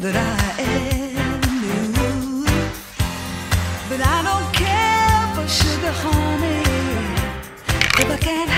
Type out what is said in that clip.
that I ever knew. But I don't care for sugar, honey, if I can't.